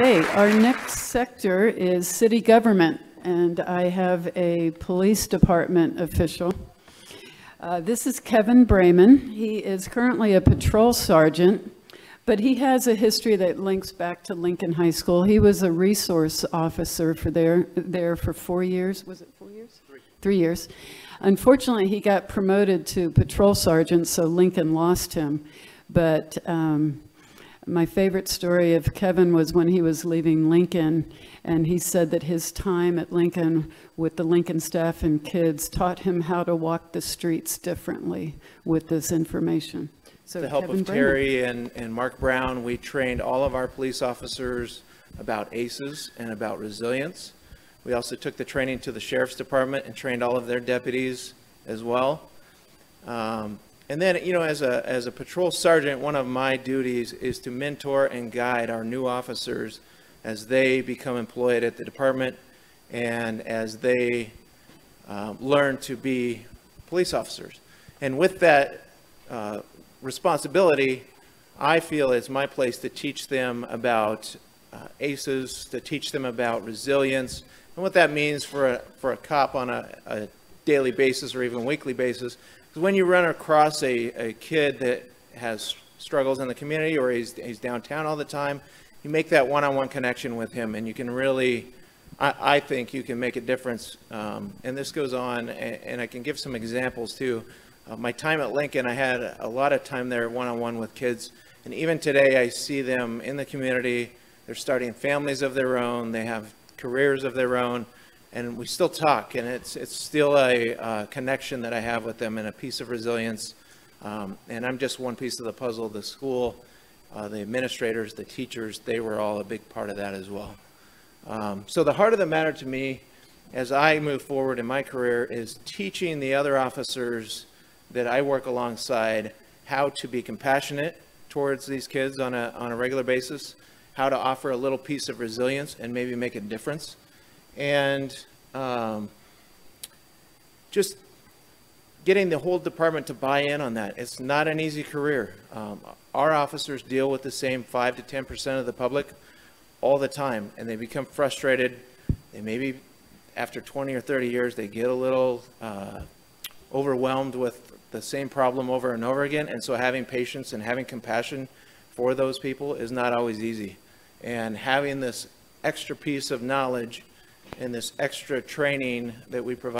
Okay, our next sector is city government, and I have a police department official. Uh, This is Kevin Braman. He is currently a patrol sergeant, but he has a history that links back to Lincoln High School. He was a resource officer for there, there for four years. Was it four years? Three. Three years. Unfortunately, he got promoted to patrol sergeant, so Lincoln lost him. But um, my favorite story of Kevin was when he was leaving Lincoln, and he said that his time at Lincoln with the Lincoln staff and kids taught him how to walk the streets differently with this information. So With the help Kevin of. Terry and, and Mark Brown, we trained all of our police officers about ACEs and about resilience. We also took the training to the sheriff's department and trained all of their deputies as well. Um, and then, you know, as a, as a patrol sergeant, one of my duties is to mentor and guide our new officers as they become employed at the department and as they um, learn to be police officers. And with that uh, responsibility, I feel it's my place to teach them about uh, ACEs, to teach them about resilience, and what that means for a, for a cop on a, a daily basis or even weekly basis. Because when you run across a, a kid that has struggles in the community or he's, he's downtown all the time, you make that one-on-one connection with him and you can really, I, I think you can make a difference. Um, and this goes on, and, and I can give some examples too. Uh, my time at Lincoln, I had a lot of time there one-on-one with kids. And even today, I see them in the community. They're starting families of their own. They have careers of their own. And we still talk, and it's, it's still a uh, connection that I have with them and a piece of resilience. Um, and I'm just one piece of the puzzle. The school, uh, the administrators, the teachers, they were all a big part of that as well. Um, so the heart of the matter to me, as I move forward in my career, is teaching the other officers that I work alongside how to be compassionate towards these kids on a, on a regular basis, how to offer a little piece of resilience and maybe make a difference, and um, just getting the whole department to buy in on that. It's not an easy career. Um, our officers deal with the same 5 to 10% of the public all the time, and they become frustrated. They maybe, after 20 or 30 years, they get a little uh, overwhelmed with the same problem over and over again. And so having patience and having compassion for those people is not always easy. And having this extra piece of knowledge and this extra training that we provide